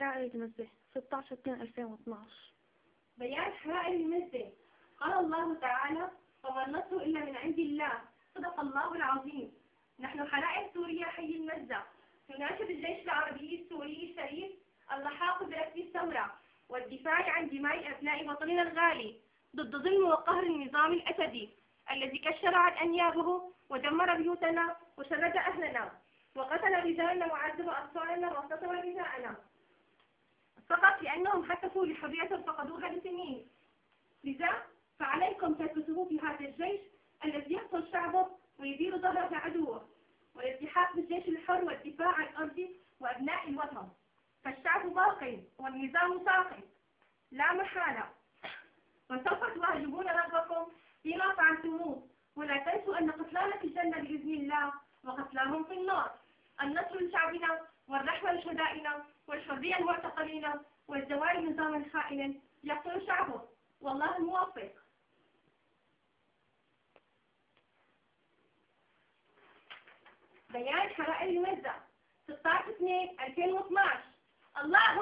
حرائق المسبح 16 2 2012 بيان حرائق المسبح قال الله تعالى وما النصر إلا من عند الله. صدق الله العظيم. نحن حرائق سوريا حي المزة نناشد الجيش العربي السوري الشريف اللحاق بركب الثورة والدفاع عن دماء أبناء وطننا الغالي ضد ظلم وقهر النظام الأسدي الذي كشر عن أنيابه ودمر بيوتنا وشرد أهلنا وقتل رجالنا وعذب أطفالنا واغتصب نساءنا. فقط لأنهم هتفوا لحرية فقدوها لسنين لذا فعليكم ترك صفوف هذا الجيش الذي يقتل شعبه ويدير ظهره عدوه والالتحاق بالجيش الحر والدفاع عن الأرض وأبناء الوطن. فالشعب باق والنظام ساقط لا محالة. وسوف تواجهون ربكم فيما فعلتموه. ولا تنسوا أن قتلانا في الجنة بإذن الله وقتلاهم في النار. النصر لشعبنا لشهدائنا والحرية المعتقلين والزوال نظام خائن يقتل شعبه. والله الموفق بيان حرائق المزة 16 2 2012 الله